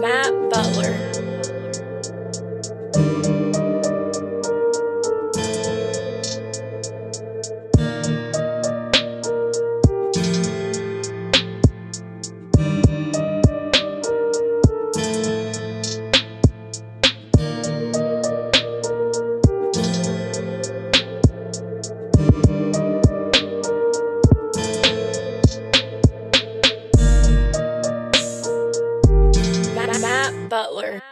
Matt Butler. Butler.